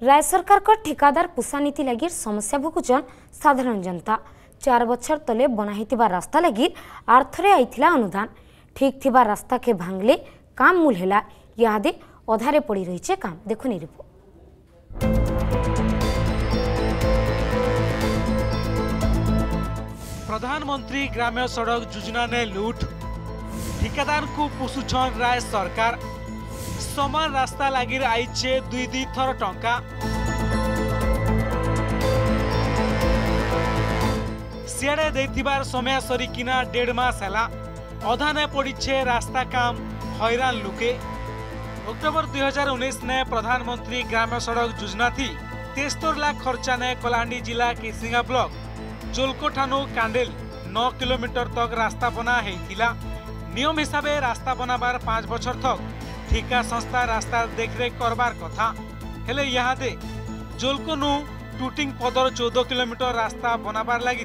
রায় সরকারকর ঠিকাদার পোষা নীতি লাগি সমস্যা ভুগুছন সাধারণ জনতা চার বছর তলে বনা হইতিবা রাস্তা লাগি আর্থরে আইথিলা অনুদান ঠিক থিবা রাস্তাকে ভাঙলে কাম মূল হেলা ইয়াদে অধারে পড়ি রয়েছে কাম দেখুন এই রিপোর্ট प्रधानमंत्री ग्राम्य सड़क योजना ने लूट ठिकादार को पुषुछन राय सरकार সমান রাস্তা লাগি আইছে দুই দুই থর টঙ্কা। সিয়াড়ে দেবার সময় সরি কিনা দেড় মাস ହେଲା অধানে ପଡ଼ିଛେ রাস্তা কাম হইরান লোকে। অক্টোবর দুই হাজার উনিশ নে প্রধানমন্ত্রী গ্রাম সড়ক যোজনা থি তেস্তর লাখ খরচা নে কলাহান্ডি জেলা কিসিঙ্গা ব্লক জোলকোঠানু কান্ডেল ন কিলোমিটর তক রাস্তা বনা হয়েছিল নিয়ম হিসাবে রাস্তা বনাবার পাঁচ বছর থক ঠিকা সংস্থা রাস্তার দেখরেখ করবার কথা। হলে ইহাদে জোলকনু টুটিং পদর চৌদ কিলোমিটর রাস্তা বনাবার লাগি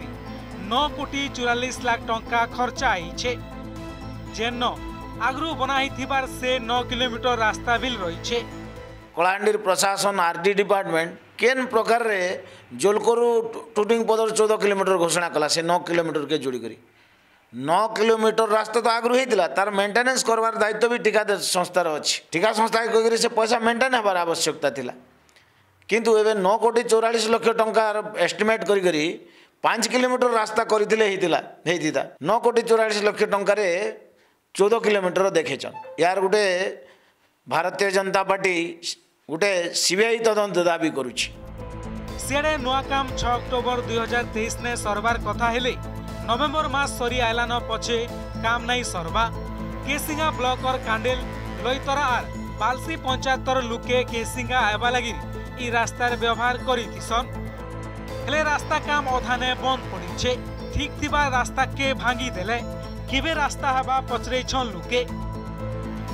ন কোটি চুরাশ লাখ টঙ্কা খরচা আইছে। যেন আগ্রু বনা হয়েছিবার সে ন কিলোমিটর রাস্তা বিল রয়েছে কলাহান্ডির প্রশাসন, আরডি ডিপার্টমেন্ট, কেন প্রকারে জোলকরু টুটিং পদর চৌদ কিলোমিটর ঘোষণা কলা, সে ন কিলোমিটরকে জুড়ি করে। ନଅ କିଲୋମିଟର ରାସ୍ତା ତ ଆଗରୁ ହେଇଥିଲା ତାର ମେଣ୍ଟେନାନ୍ସ କରବାର ଦାୟିତ୍ୱ ବି ଠିକାଦାର ସଂସ୍ଥାର ଅଛି ଠିକା ସଂସ୍ଥାକେ କହିକରି ସେ ପଇସା ମେଣ୍ଟେନ୍ ହେବାର ଆବଶ୍ୟକତା ଥିଲା। କିନ୍ତୁ ଏବେ ନଅ କୋଟି ଚଉରାଳିଶ ଲକ୍ଷ ଟଙ୍କାର ଏଷ୍ଟିମେଟ୍ କରିକରି ପାଞ୍ଚ କିଲୋମିଟର ରାସ୍ତା କରିଥିଲେ ହେଇଥିଲା ହେଇଥିଲା। ନଅ କୋଟି ଚଉରାଳିଶ ଲକ୍ଷ ଟଙ୍କାରେ ଚଉଦ କିଲୋମିଟର ଦେଖେଇଛନ୍। ୟାର ଗୋଟେ ଭାରତୀୟ ଜନତା ପାର୍ଟି ଗୋଟେ ସିବିଆଇ ତଦନ୍ତ ଦାବି କରୁଛି। ସିଆଡ଼େ ନୂଆ କାମ ଛଅ ଅକ୍ଟୋବର ଦୁଇ ହଜାର ତେଇଶ ନେ ସରବାର କଥା ହେଲେ ନଭେମ୍ବର ମାସ ସରି ଆଇଲାନ ପଛେ କାମ ନାଇଁ ସରବା କେସିଙ୍ଗା ବ୍ଲକର କାଣ୍ଡେଲ ଲଇତରା ଆର୍ ବାଲସି ପଞ୍ଚାୟତର ଲୁକେ କେସିଙ୍ଗା ଆଇବା ଲାଗି ଇ ରାସ୍ତାରେ ବ୍ୟବହାର କରିଥିସନ୍ ହେଲେ ରାସ୍ତା କାମ ଅଧାନେ ବନ୍ଦ ପଡ଼ିଛେ ଠିକ୍ ଥିବା ରାସ୍ତାକେ ଭାଙ୍ଗି ଦେଲେ କେବେ ରାସ୍ତା ହେବା ପଚରେଇଛନ୍ ଲୁକେ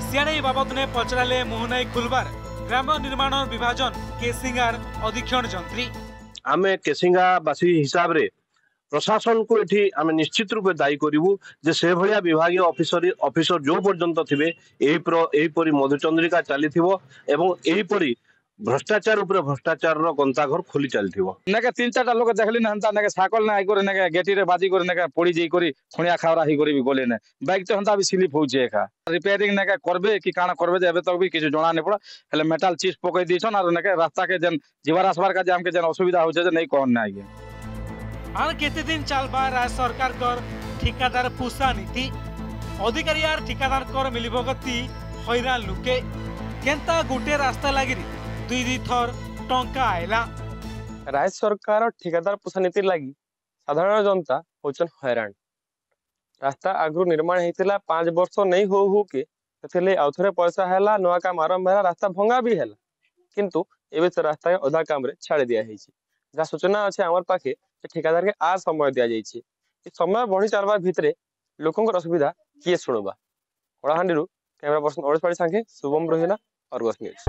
ସିଆଡ଼େ ଏ ବାବଦନେ ପଚରାଲେ ମୁହଁ ନାଇଁ ଖୁଲବାର ଗ୍ରାମ୍ୟ ନିର୍ମାଣ ବିଭାଜନ କେସିଙ୍ଗାର ଅଧୀକ୍ଷଣ ଯନ୍ତ୍ରୀ ଆମେ କେସିଙ୍ଗାବାସୀ ହିସାବରେ ପ୍ରଶାସନକୁ ଏଠି ଆମେ ନିଶ୍ଚିତ ରୂପେ ଦାୟୀ କରିବୁ ଯେ ସେଭଳିଆ ବିଭାଗୀୟ ଅଫିସର ଅଫିସର ଯୋଉ ପର୍ଯ୍ୟନ୍ତ ଥିବେ ଏହି ଏହିପରି ମଧୁଚନ୍ଦ୍ରିକା ଚାଲିଥିବ ଏବଂ ଏହିପରି ଭ୍ରଷ୍ଟାଚାର ଉପରେ ଭ୍ରଷ୍ଟାଚାରର ଗନ୍ତାଘର ଖୋଲି ଚାଲିଥିବ ନେକେ ତିନ ଚାରିଟା ଲୋକ ଦେଖଲି ନା ହେନ୍ତା ନେକେ ସାଇକଲ ନା ଆଇକରି ନେକେ ଗେଟିରେ ବାଜି କରି ନେକେ ପଡି ଯାଇ କରି ଖଣିଆ ଖାବରା ହେଇ କରି ବି ଗଲେ ନେ ବାଇକ୍ ତ ହେନ୍ତା ବି ସ୍ଲିପ ହଉଛେ ଏକା ରିପେୟାରିଂ ନେକେ କରବେ କି କାଣା କରବେ ଯେ ଏବେ ତକ ବି କିଛି ଜଣା ନାଇଁ ପଡା ହେଲେ ମେଟାଲ ଚିଜ ପକେଇ ଦେଇଛନ୍ ଆରୁ ନେକେ ରାସ୍ତାକେ ଯେନ୍ ଯିବାର আসবার কাজে আমাকে যেন অসুবিধা হচ্ছে যে নেই কহন না আগে আর কেতদিন চালবা রাজ্য সরকারকর ঠিকাদার পোষা নীতি ଅଧିକାରୀ ଆର୍ ଠିକାଦାରଙ୍କର ମିଳିବ ଗତି ହଇରାଣ ଲୁକେ କେନ୍ତା ଗୋଟେ ରାସ୍ତା ଲାଗିରି ଦୁଇ ଦୁଇ ଥର ଟଙ୍କା ଆଇଲା ରାଜ୍ୟ ସରକାର ଠିକାଦାର ପୋଷା ନୀତି ଲାଗି ସାଧାରଣ ଜନତା ହଉଛନ୍ ହଇରାଣ ରାସ୍ତା ଆଗରୁ ନିର୍ମାଣ ହେଇଥିଲା ପାଞ୍ଚ ବର୍ଷ ନେଇ ହଉ ହଉ କେ ସେଥିର୍ଲାଗି ଆଉ ଥରେ ପଇସା ହେଲା ନୂଆ କାମ ଆରମ୍ଭ ହେଲା ରାସ୍ତା ଭଙ୍ଗା ବି ହେଲା କିନ୍ତୁ ଏବେ ସେ ରାସ୍ତା ଅଧା କାମରେ ଛାଡ଼ି ଦିଆହେଇଛି ଯାହା ସୂଚନା ଅଛି ଆମର ପାଖେ ଠିକାଦାରକେ ଆ ସମୟ ଦିଆଯାଇଛି ଏ ସମୟ ବଢି ଚାଲବା ଭିତରେ ଲୋକଙ୍କର ଅସୁବିଧା କିଏ ଶୁଣିବା କଳାହାଣ୍ଡିରୁ କ୍ୟାମେରା ପର୍ସନ ଅଳିଶ ପାଳି ସାଙ୍ଗେ ଶୁଭମ ରୋହିଲା ଅର୍ଗସ ନ୍ୟୁଜ୍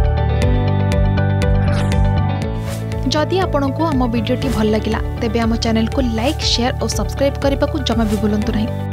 जदि आपंक आम भिडी भल लगा तेब आम चैनल को लाइक शेयर और सब्सक्राइब करने को जमा भी भूलु नहीं